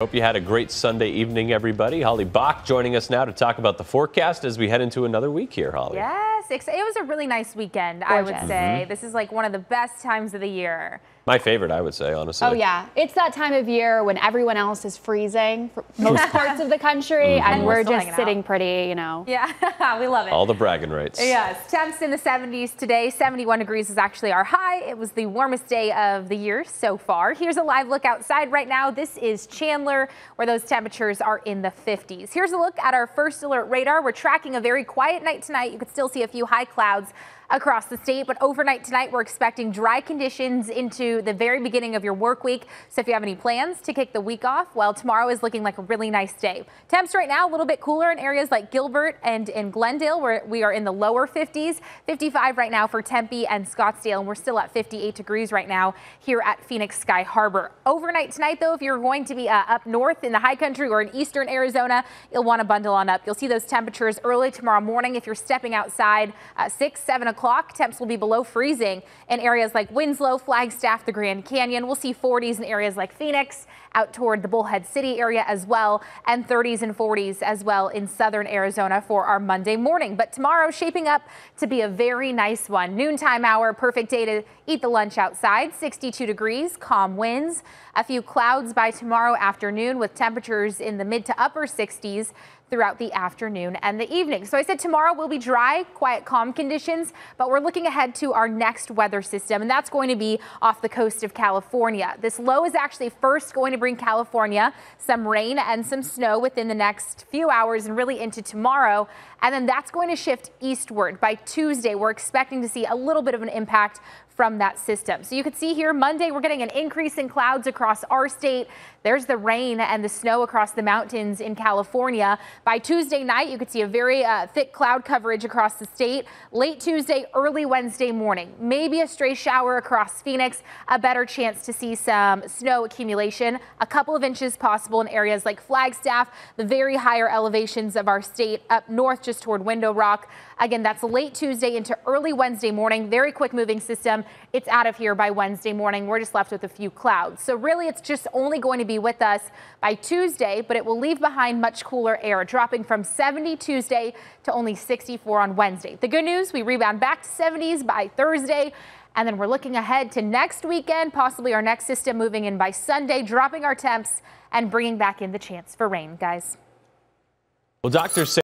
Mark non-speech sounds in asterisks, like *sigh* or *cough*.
Hope you had a great Sunday evening, everybody. Holly Bock joining us now to talk about the forecast as we head into another week here, Holly. Yes, it was a really nice weekend, Gorgeous. I would say. Mm -hmm. This is like one of the best times of the year. My favorite, I would say, honestly. Oh, yeah. It's that time of year when everyone else is freezing for *laughs* most parts of the country, mm -hmm. and, and we're, we're just sitting out. pretty, you know. Yeah, *laughs* we love it. All the bragging rights. Yes. Temps in the 70s today. 71 degrees is actually our high. It was the warmest day of the year so far. Here's a live look outside right now. This is Chandler, where those temperatures are in the 50s. Here's a look at our first alert radar. We're tracking a very quiet night tonight. You could still see a few high clouds across the state. But overnight tonight, we're expecting dry conditions into the very beginning of your work week. So if you have any plans to kick the week off, well, tomorrow is looking like a really nice day. Temps right now a little bit cooler in areas like Gilbert and in Glendale, where we are in the lower 50s. 55 right now for Tempe and Scottsdale, and we're still at 58 degrees right now here at Phoenix Sky Harbor. Overnight tonight, though, if you're going to be uh, up north in the high country or in eastern Arizona, you'll want to bundle on up. You'll see those temperatures early tomorrow morning if you're stepping outside at 6, 7 o'clock o'clock, temps will be below freezing in areas like Winslow, Flagstaff, the Grand Canyon. We'll see 40s in areas like Phoenix, out toward the Bullhead City area as well, and 30s and 40s as well in southern Arizona for our Monday morning. But tomorrow shaping up to be a very nice one. Noontime hour, perfect day to eat the lunch outside. 62 degrees, calm winds. A few clouds by tomorrow afternoon with temperatures in the mid to upper 60s throughout the afternoon and the evening. So I said tomorrow will be dry, quiet, calm conditions, but we're looking ahead to our next weather system, and that's going to be off the coast of California. This low is actually first going to bring California some rain and some snow within the next few hours and really into tomorrow. And then that's going to shift eastward. By Tuesday, we're expecting to see a little bit of an impact from that system. So you can see here Monday, we're getting an increase in clouds across our state. There's the rain and the snow across the mountains in California. By Tuesday night, you could see a very uh, thick cloud coverage across the state. Late Tuesday, early Wednesday morning, maybe a stray shower across Phoenix, a better chance to see some snow accumulation, a couple of inches possible in areas like Flagstaff, the very higher elevations of our state up north just toward Window Rock. Again, that's late Tuesday into early Wednesday morning. Very quick moving system. It's out of here by Wednesday morning. We're just left with a few clouds. So really, it's just only going to be with us by Tuesday, but it will leave behind much cooler air, dropping from 70 Tuesday to only 64 on Wednesday. The good news, we rebound back to 70s by Thursday. And then we're looking ahead to next weekend, possibly our next system moving in by Sunday, dropping our temps and bringing back in the chance for rain, guys. Well, doctors say